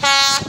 Ha!